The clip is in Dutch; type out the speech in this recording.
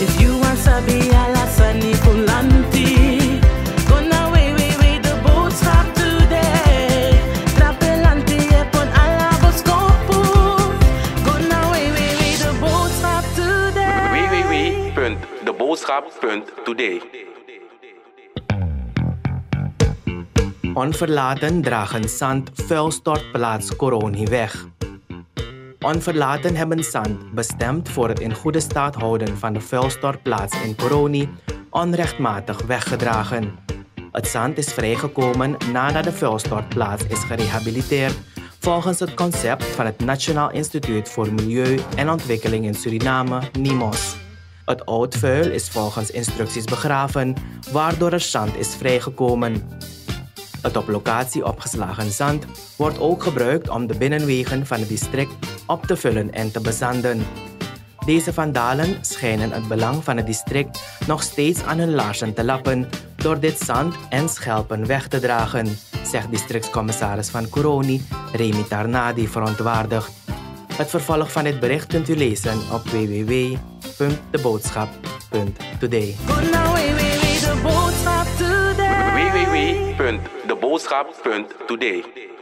If you want sabi ala sani kulanti. Gonna way way way the boodschap. Onverlaten dragen zand vuilstortplaats Coroni weg. Onverlaten hebben zand bestemd voor het in goede staat houden van de vuilstortplaats in Coroni onrechtmatig weggedragen. Het zand is vrijgekomen nadat de vuilstortplaats is gerehabiliteerd volgens het concept van het Nationaal Instituut voor Milieu en Ontwikkeling in Suriname, NIMOS. Het oud vuil is volgens instructies begraven, waardoor er zand is vrijgekomen. Het op locatie opgeslagen zand wordt ook gebruikt om de binnenwegen van het district op te vullen en te bezanden. Deze vandalen schijnen het belang van het district nog steeds aan hun laarzen te lappen door dit zand en schelpen weg te dragen, zegt districtscommissaris van Coroni Remy Tarnadi verontwaardigd. Het vervolg van dit bericht kunt u lezen op www.deboodschap.today. Today. www.deboodschap.today.